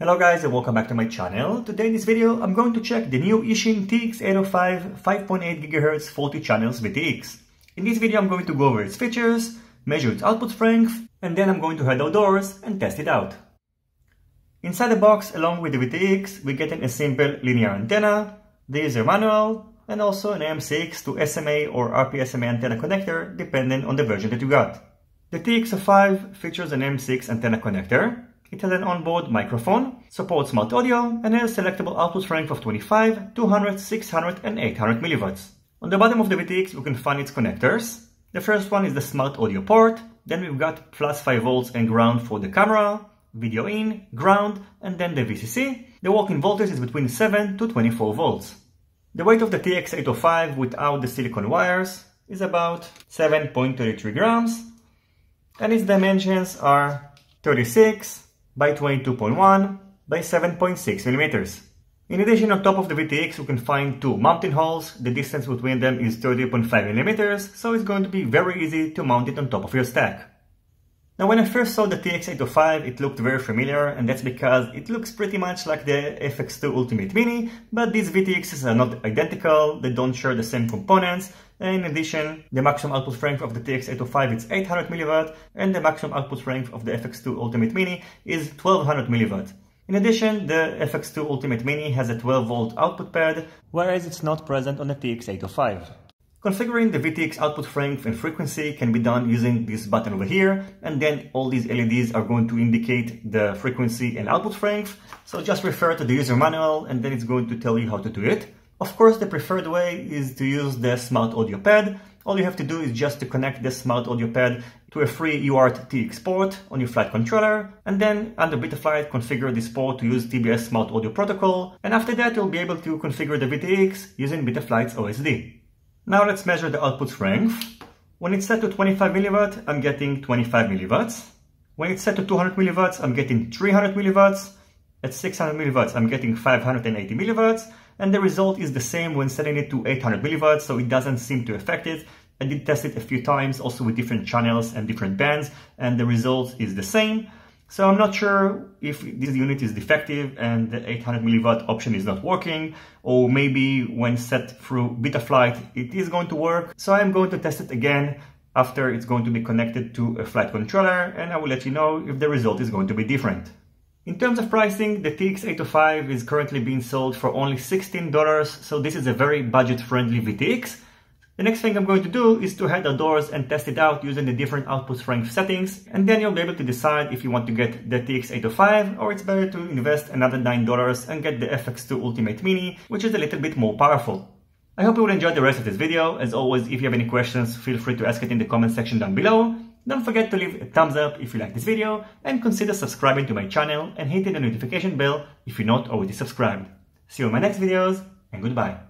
Hello guys and welcome back to my channel. Today in this video I'm going to check the new Eachine TX805 5.8 GHz 40 channels VTX. In this video I'm going to go over its features, measure its output strength, and then I'm going to head outdoors and test it out. Inside the box along with the VTX we're getting a simple linear antenna, the user manual, and also an AM6 to SMA or RPSMA antenna connector depending on the version that you got. The TX805 features an M6 antenna connector, it has an onboard microphone, supports smart audio, and has selectable output strength of 25, 200, 600, and 800 mW. On the bottom of the VTX, you can find its connectors. The first one is the smart audio port, then we've got plus 5 volts and ground for the camera, video in, ground, and then the VCC. The working voltage is between 7 to 24 volts. The weight of the TX805 without the silicone wires is about 7.33 grams, and its dimensions are 36, by 22.1 by 7.6 millimeters. In addition, on top of the VTX, you can find two mounting holes. The distance between them is 30.5 millimeters, so it's going to be very easy to mount it on top of your stack. Now when I first saw the TX805 it looked very familiar and that's because it looks pretty much like the FX2 Ultimate Mini but these VTXs are not identical, they don't share the same components in addition the maximum output strength of the TX805 is 800 mW and the maximum output strength of the FX2 Ultimate Mini is 1200 mW. In addition, the FX2 Ultimate Mini has a 12 volt output pad, whereas it's not present on the TX805. Configuring the VTX output strength and frequency can be done using this button over here and then all these LEDs are going to indicate the frequency and output strength. So just refer to the user manual and then it's going to tell you how to do it. Of course, the preferred way is to use the smart audio pad. All you have to do is just to connect the smart audio pad to a free UART TX port on your flight controller and then under Betaflight configure this port to use TBS smart audio protocol and after that you'll be able to configure the VTX using Betaflight's OSD. Now let's measure the output strength. When it's set to 25 milliwatt, I'm getting 25 milliwatts. When it's set to 200 milliwatts, I'm getting 300 milliwatts. At 600 milliwatts, I'm getting 580 milliwatts. And the result is the same when setting it to 800 milliwatts, so it doesn't seem to affect it. I did test it a few times, also with different channels and different bands, and the result is the same. So I'm not sure if this unit is defective and the 800 milliwatt option is not working, or maybe when set through Betaflight, it is going to work. So I'm going to test it again after it's going to be connected to a flight controller, and I will let you know if the result is going to be different. In terms of pricing, the TX805 is currently being sold for only $16, so this is a very budget-friendly VTX. The next thing I'm going to do is to head outdoors and test it out using the different output strength settings and then you'll be able to decide if you want to get the TX805 or it's better to invest another $9 and get the FX2 Ultimate Mini which is a little bit more powerful. I hope you will enjoy the rest of this video. As always, if you have any questions, feel free to ask it in the comment section down below. Don't forget to leave a thumbs up if you like this video and consider subscribing to my channel and hitting the notification bell if you're not already subscribed. See you in my next videos and goodbye.